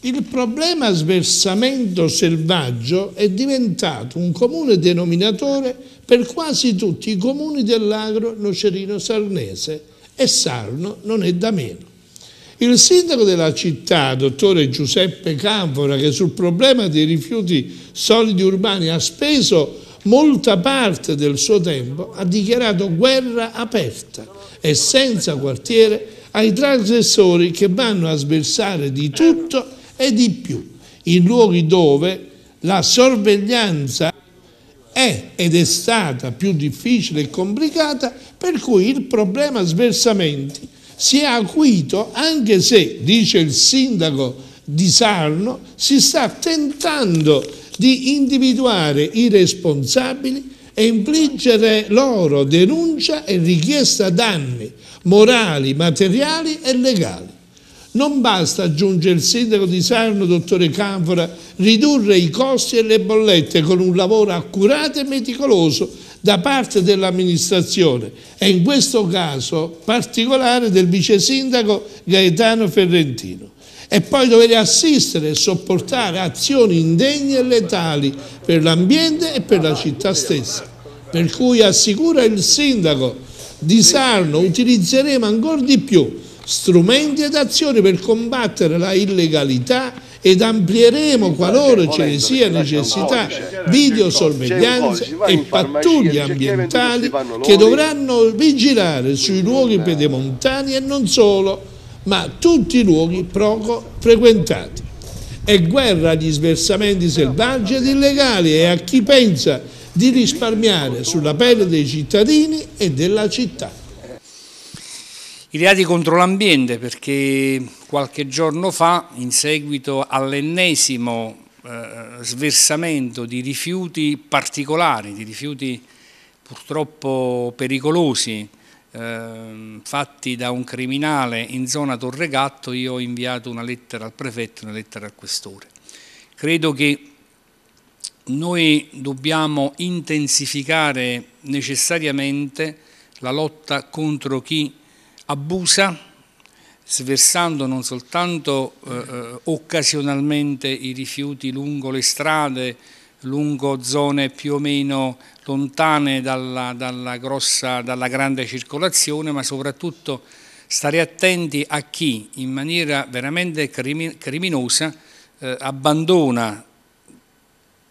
Il problema sversamento selvaggio è diventato un comune denominatore per quasi tutti i comuni dell'agro nocerino sarnese e Sarno non è da meno. Il sindaco della città, dottore Giuseppe Canfora, che sul problema dei rifiuti solidi urbani ha speso molta parte del suo tempo, ha dichiarato guerra aperta e senza quartiere ai trasgressori che vanno a sversare di tutto e di più, in luoghi dove la sorveglianza è ed è stata più difficile e complicata, per cui il problema sversamenti si è acuito anche se, dice il sindaco di Sarno, si sta tentando di individuare i responsabili e infliggere loro denuncia e richiesta danni morali, materiali e legali. Non basta, aggiunge il sindaco di Sarno, dottore Canfora, ridurre i costi e le bollette con un lavoro accurato e meticoloso da parte dell'amministrazione e in questo caso particolare del vice sindaco Gaetano Ferrentino e poi dover assistere e sopportare azioni indegne e letali per l'ambiente e per la città stessa. Per cui assicura il sindaco di Sarno utilizzeremo ancora di più strumenti ed azioni per combattere la illegalità ed amplieremo, qualora ce ne sia necessità, videosorveglianze e pattuglie ambientali che dovranno vigilare sui luoghi pedemontani e non solo, ma tutti i luoghi poco frequentati. È guerra agli sversamenti selvaggi ed illegali e a chi pensa di risparmiare sulla pelle dei cittadini e della città i reati contro l'ambiente perché qualche giorno fa in seguito all'ennesimo eh, sversamento di rifiuti particolari, di rifiuti purtroppo pericolosi eh, fatti da un criminale in zona Torregatto io ho inviato una lettera al prefetto e una lettera al questore. Credo che noi dobbiamo intensificare necessariamente la lotta contro chi abusa sversando non soltanto eh, eh, occasionalmente i rifiuti lungo le strade, lungo zone più o meno lontane dalla, dalla, grossa, dalla grande circolazione, ma soprattutto stare attenti a chi in maniera veramente criminosa eh, abbandona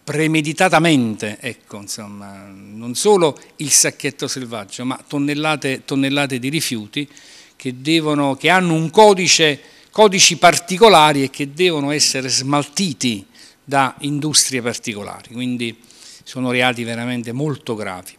premeditatamente, ecco, insomma, non solo il sacchetto selvaggio, ma tonnellate, tonnellate di rifiuti che, devono, che hanno codice, codici particolari e che devono essere smaltiti da industrie particolari, quindi sono reati veramente molto gravi.